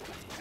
Yeah.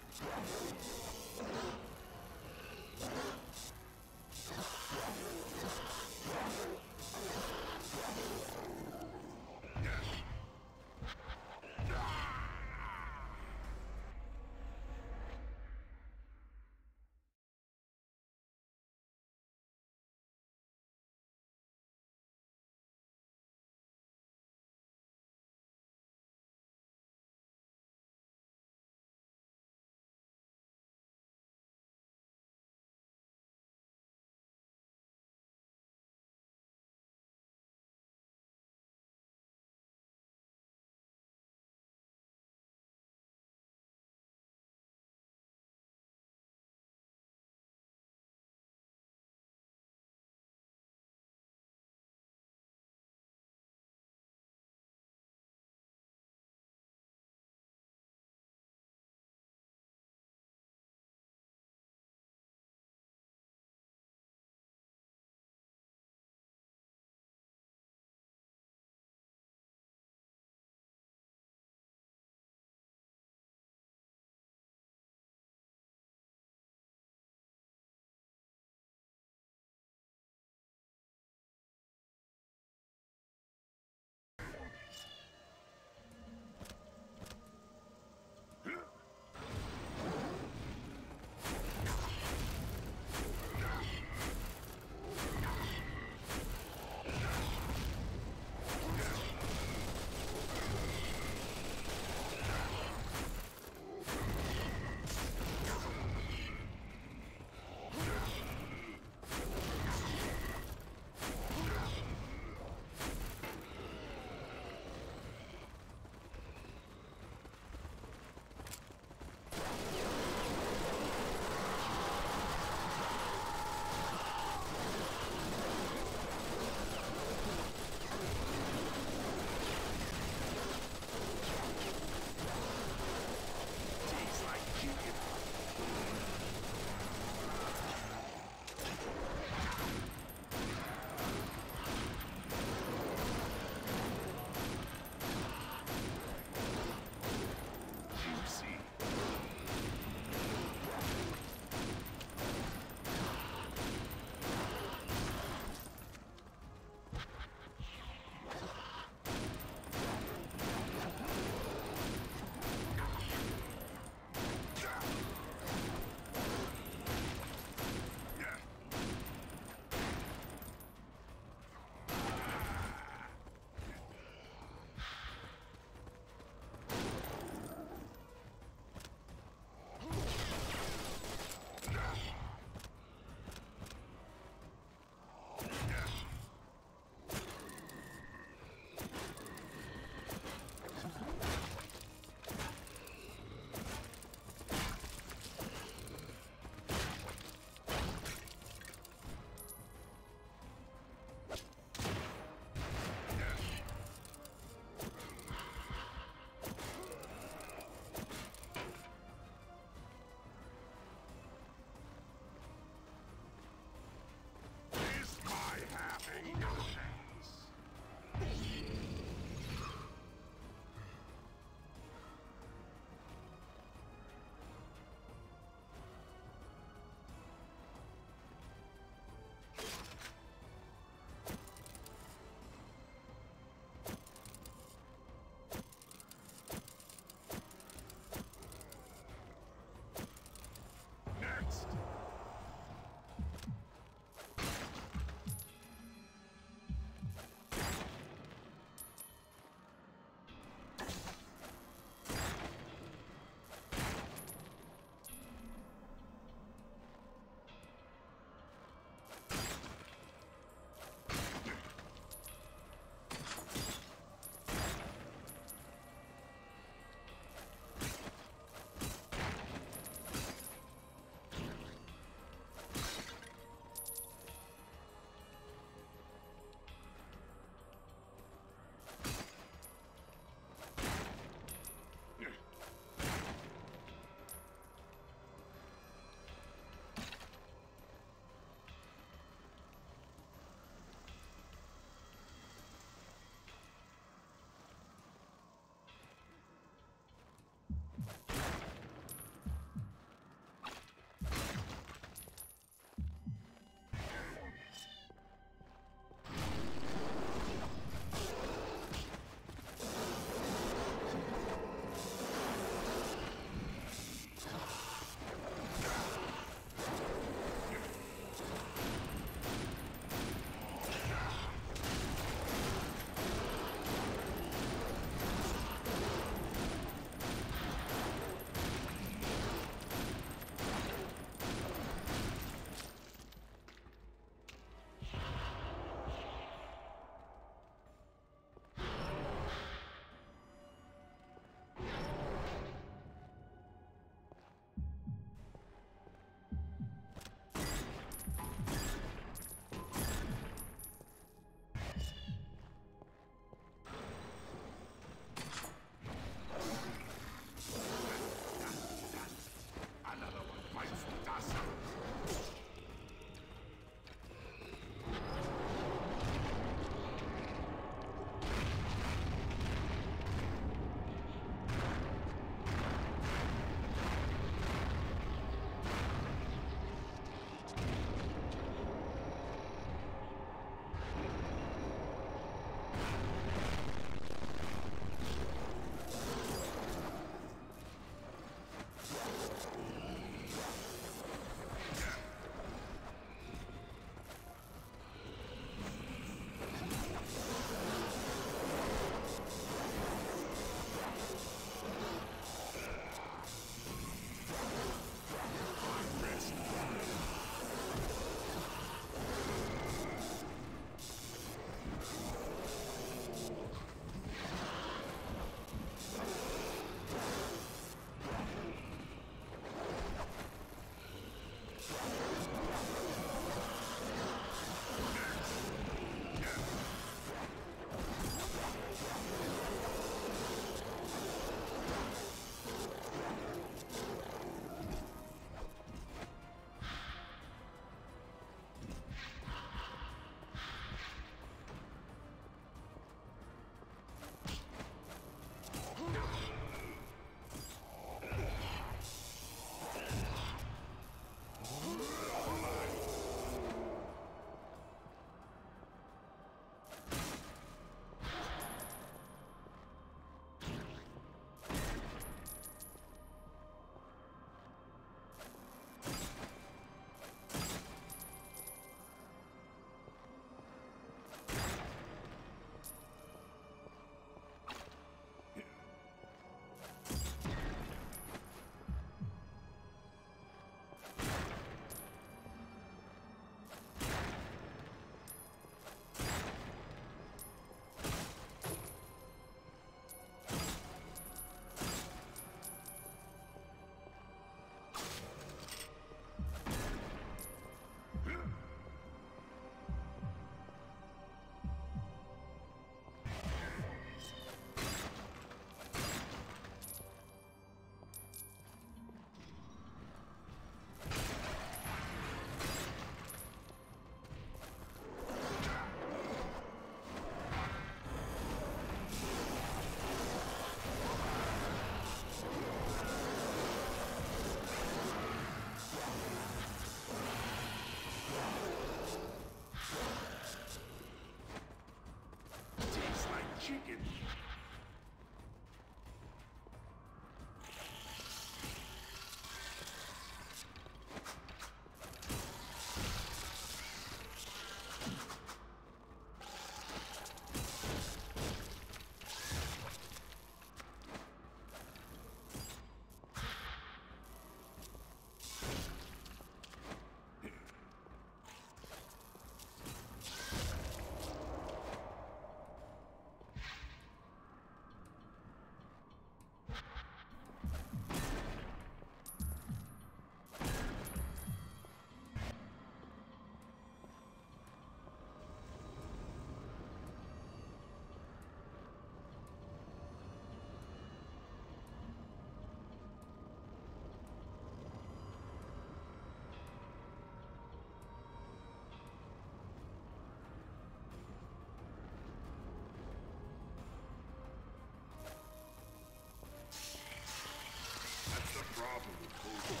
problem with.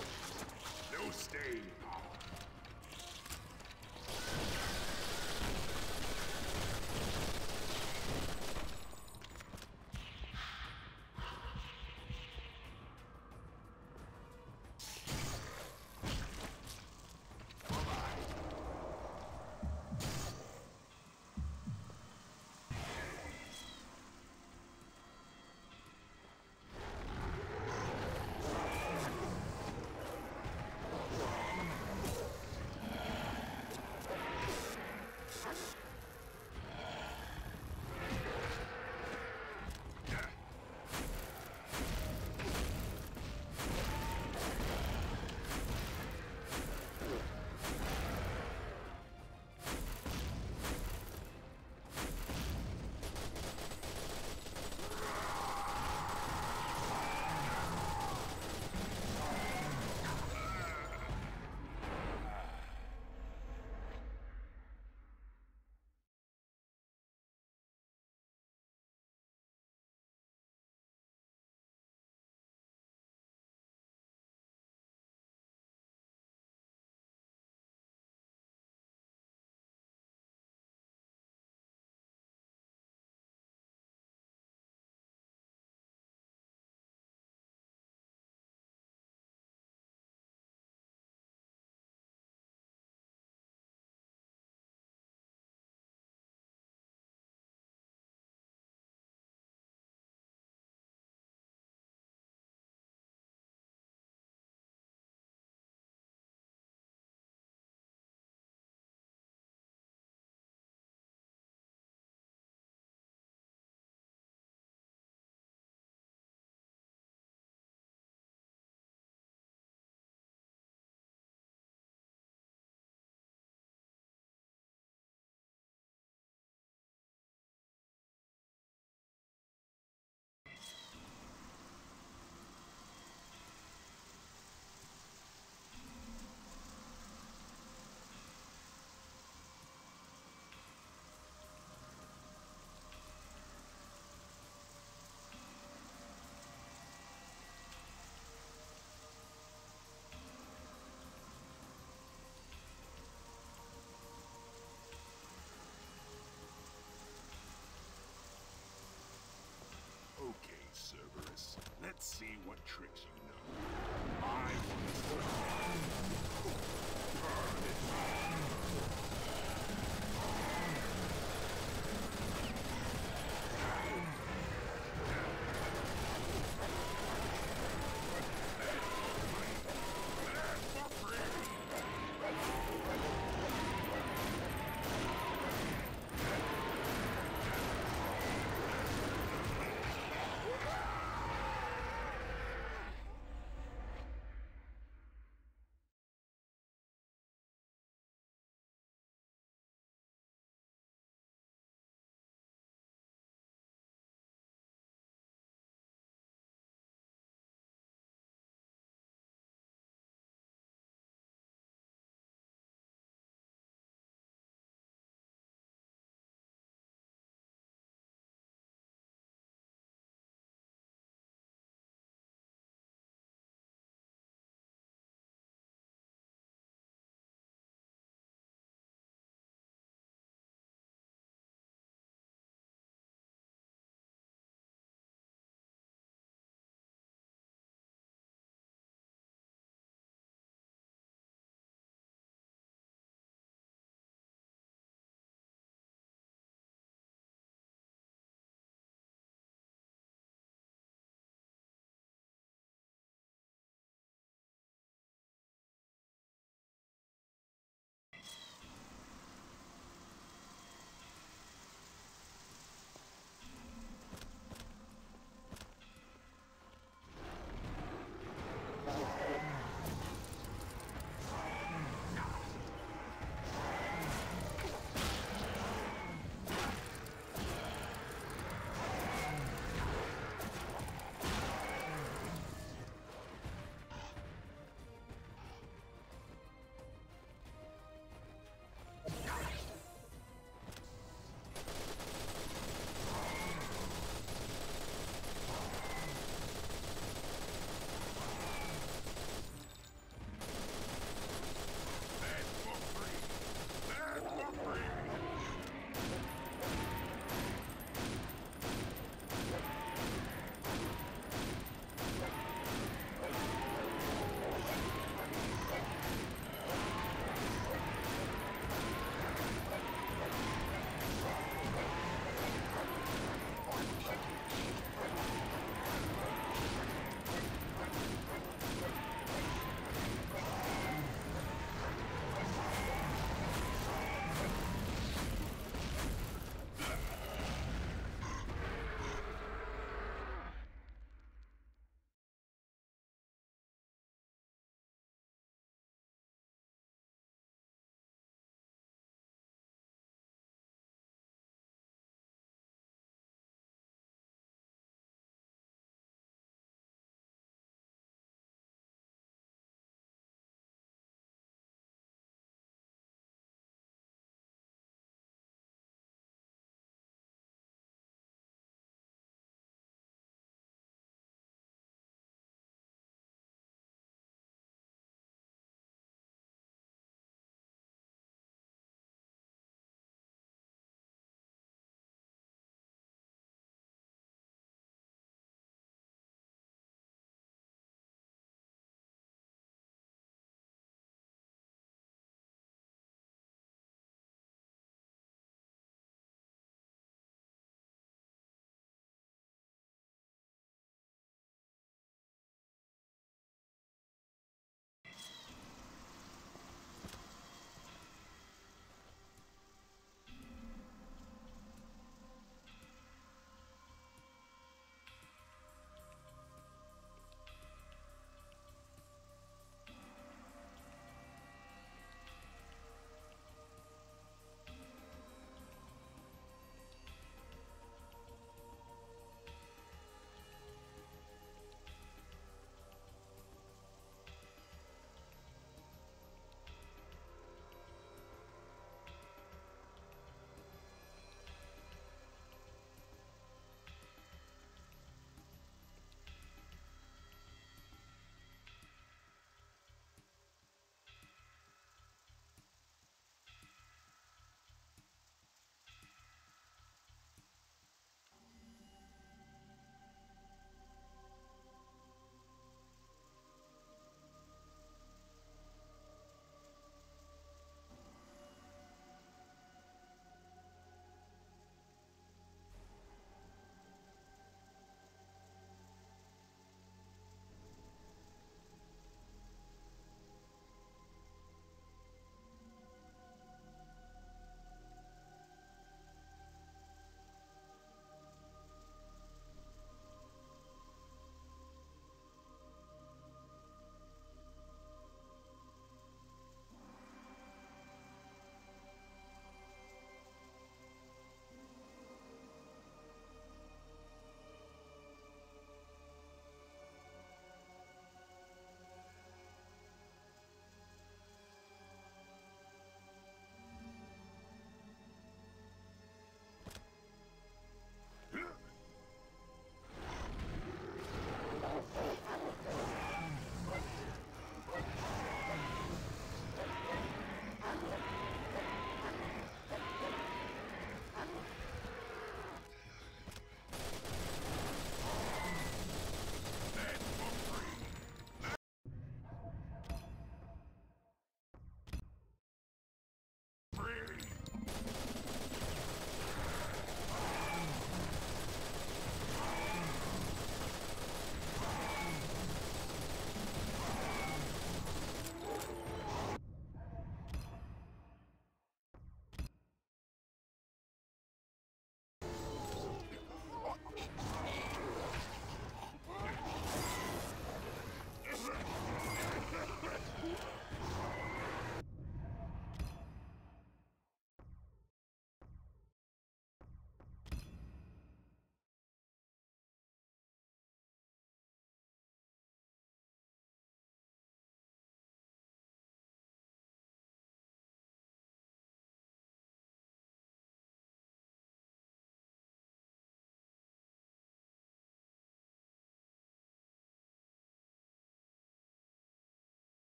No stain